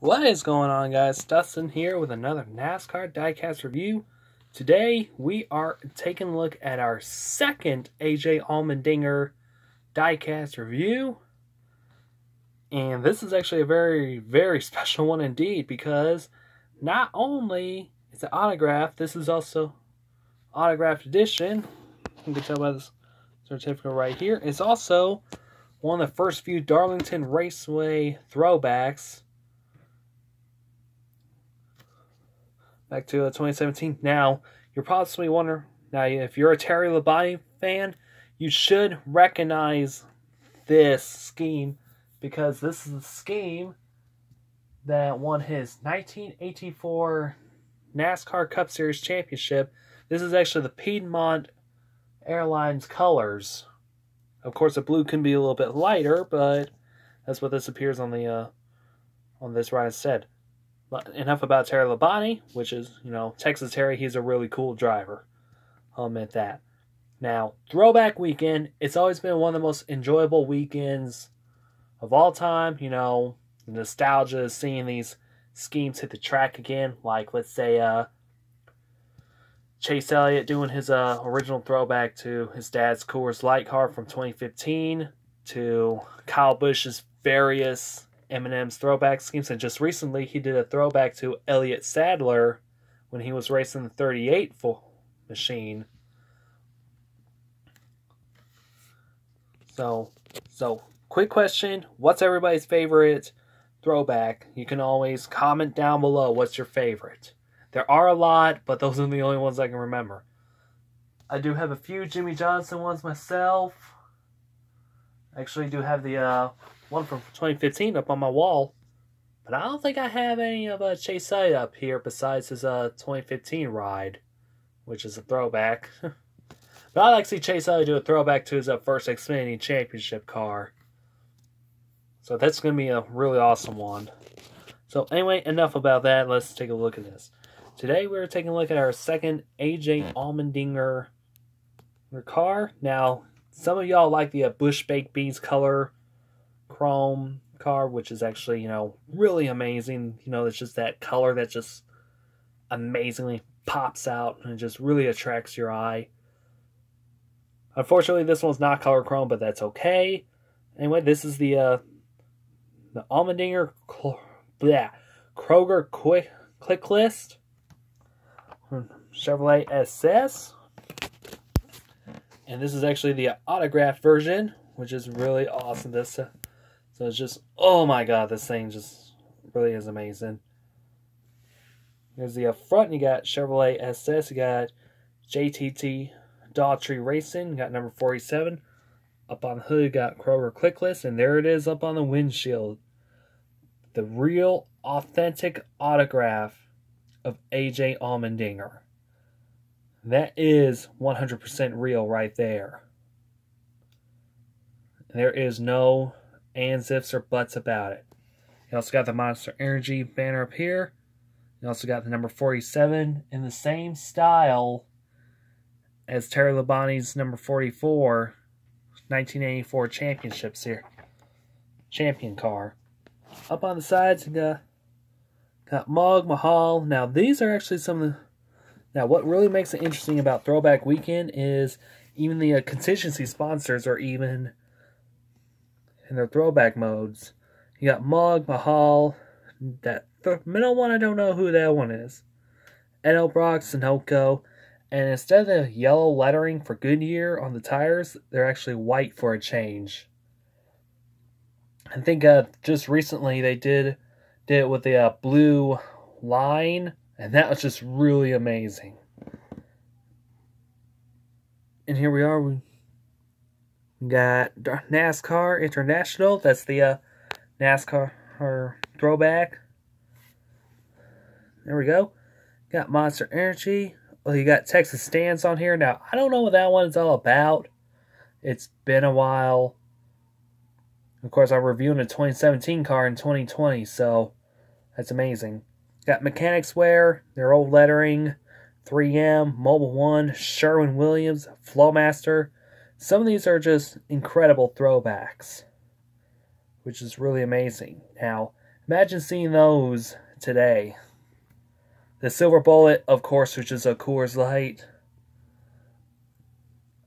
What is going on, guys? Dustin here with another NASCAR diecast review. Today, we are taking a look at our second AJ Allmendinger diecast review. And this is actually a very, very special one indeed because not only is it autograph, this is also autographed edition. You can tell by this certificate right here. It's also one of the first few Darlington Raceway throwbacks back to uh, 2017. Now, you're possibly wondering, now if you're a Terry Labonte fan, you should recognize this scheme because this is the scheme that won his 1984 NASCAR Cup Series championship. This is actually the Piedmont Airlines colors. Of course, the blue can be a little bit lighter, but that's what this appears on the uh, on this ride instead. Enough about Terry Labonte, which is, you know, Texas Terry. He's a really cool driver. I'll admit that. Now, throwback weekend, it's always been one of the most enjoyable weekends of all time. You know, nostalgia of seeing these schemes hit the track again. Like, let's say, uh, Chase Elliott doing his uh, original throwback to his dad's Coors Light car from 2015 to Kyle Busch's various M&M's throwback schemes, and just recently he did a throwback to Elliott Sadler when he was racing the 38 full machine. So, so quick question: What's everybody's favorite throwback? You can always comment down below. What's your favorite? There are a lot, but those are the only ones I can remember. I do have a few Jimmie Johnson ones myself. I actually do have the uh, one from 2015 up on my wall. But I don't think I have any of uh, Chase Elliott up here besides his uh, 2015 ride, which is a throwback. but I like to see Chase Elliott do a throwback to his uh, first Xfinity Championship car. So that's going to be a really awesome one. So anyway, enough about that. Let's take a look at this. Today we're taking a look at our second AJ Allmendinger car. Now, some of y'all like the uh, Busch Baked Beans color chrome car, which is actually, you know, really amazing. You know, it's just that color that just amazingly pops out and just really attracts your eye. Unfortunately, this one's not color chrome, but that's okay. Anyway, this is the uh, the Allmendinger yeah, Kroger quick click list Chevrolet SS. And this is actually the autographed version, which is really awesome. This uh, so it's just, oh my god, this thing just really is amazing. There's the up front, you got Chevrolet SS, you got JTG Daugherty Racing, you got number 47. Up on the hood, you got Kroger Clicklist, and there it is up on the windshield. The real, authentic autograph of AJ Allmendinger. That is 100% real right there. There is no ands, zips or butts about it. You also got the Monster Energy banner up here. You also got the number 47 in the same style as Terry Labonte's number 44 1984 championships here. Champion car. Up on the sides, you got, got Mog Mahal. Now, these are actually some of the. Now, what really makes it interesting about Throwback Weekend is even the uh, contingency sponsors are even in their throwback modes. You got Mog, Mahal, that middle one, I don't know who that one is. Edelbrock, Sunoco, and instead of the yellow lettering for Goodyear on the tires, they're actually white for a change. I think uh, just recently they did did it with the uh, blue line, and that was just really amazing. And here we are. We Got NASCAR International. That's the uh, NASCAR throwback. There we go. Got Monster Energy. Well, you got Texas Stance on here. Now, I don't know what that one is all about. It's been a while. Of course, I'm reviewing a 2017 car in 2020, so that's amazing. Got Mechanix Wear, their old lettering, 3M, Mobil One, Sherwin Williams, Flowmaster, some of these are just incredible throwbacks, which is really amazing. Now, Imagine seeing those today. The Silver Bullet, of course, which is a Coors Light.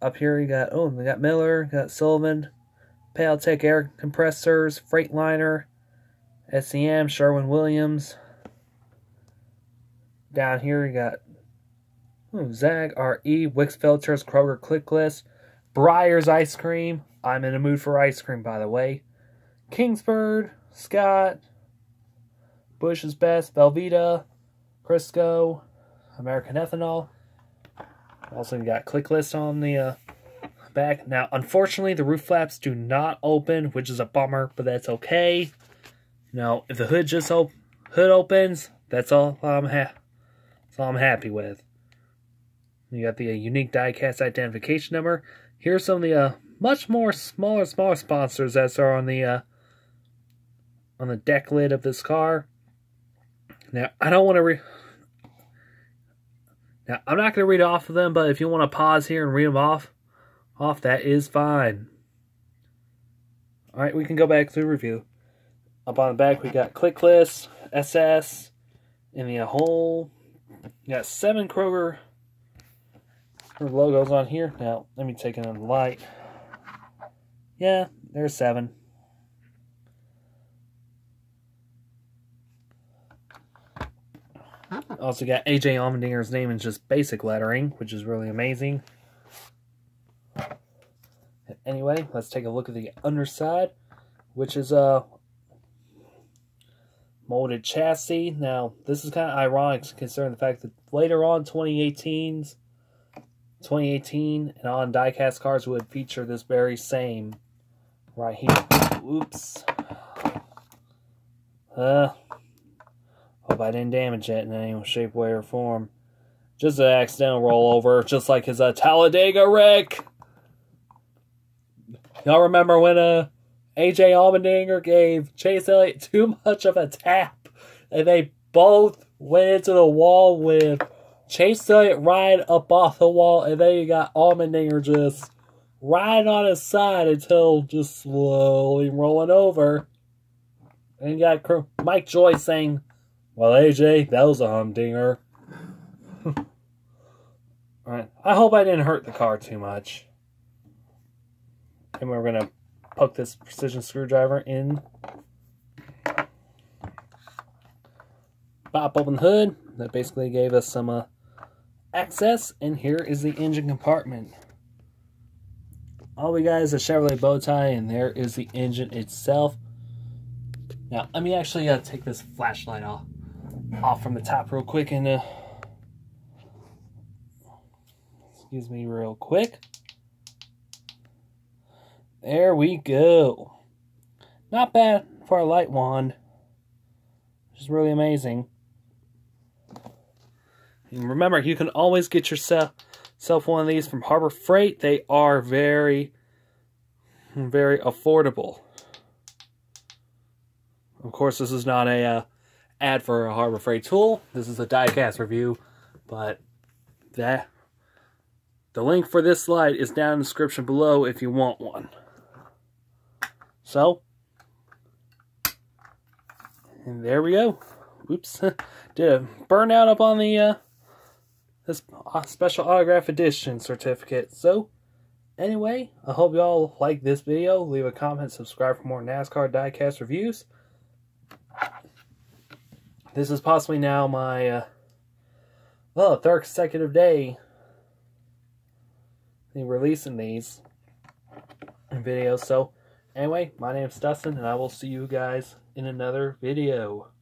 Up here you got, oh, we got Miller, got Sullivan, Tech Air Compressors, Freightliner, SEM, Sherwin Williams. Down here you got ooh, Zag, RE, Wix Filters, Kroger Clicklist, Breyers Ice Cream. I'm in a mood for ice cream, by the way. Kingsford, Scott, Bush's Best, Velveeta, Crisco, American Ethanol. Also, you got Clicklist on the uh, back. Now, unfortunately, the roof flaps do not open, which is a bummer, but that's okay. Now, if the hood just op hood opens, that's all I'm ha that's all I'm happy with. You got the uh, unique diecast identification number. Here's some of the uh, much more smaller, smaller sponsors that are on the uh, on the deck lid of this car. Now, I don't want to re now, I'm not going to read off of them, but if you want to pause here and read them off, off, that is fine. All right, we can go back through review. Up on the back, we got Clicklist, SS, and the whole. We got seven Kroger logos on here. Now, let me take another light. Yeah, there's seven. Also got AJ Allmendinger's name in just basic lettering, which is really amazing. Anyway, let's take a look at the underside, which is a molded chassis. Now, this is kind of ironic considering the fact that later on, 2018's 2018 and on diecast cars would feature this very same right here. Oops. Uh, Hope I didn't damage it in any shape, way, or form. Just an accidental rollover, just like his uh, Talladega wreck. Y'all remember when uh, AJ Allmendinger gave Chase Elliott too much of a tap, and they both went into the wall with Chase Elliott right up off the wall, and then you got Allmendinger just right on his side until just slowly rolling over. And you got Mike Joy saying, well, AJ, that was a humdinger. Alright, I hope I didn't hurt the car too much. And we're going to poke this precision screwdriver in. Pop open the hood. That basically gave us some uh, access. And here is the engine compartment. All we got is a Chevrolet bow tie, and there is the engine itself. Now, let me actually uh, take this flashlight off off from the top real quick and uh, excuse me real quick. There we go. Not bad for a light wand. Which is really amazing. And remember, you can always get yourself one of these from Harbor Freight. They are very, very affordable. Of course, this is not a uh, ad for a Harbor Freight tool. This is a diecast review, but that the link for this slide is down in the description below if you want one. So, and there we go. Oops, did a burnout up on the uh, this special autograph edition certificate. So, anyway, I hope y'all like this video. Leave a comment, subscribe for more NASCAR diecast reviews this is possibly now my, uh, well, third consecutive day releasing these videos. So, anyway, my name's Dustin, and I will see you guys in another video.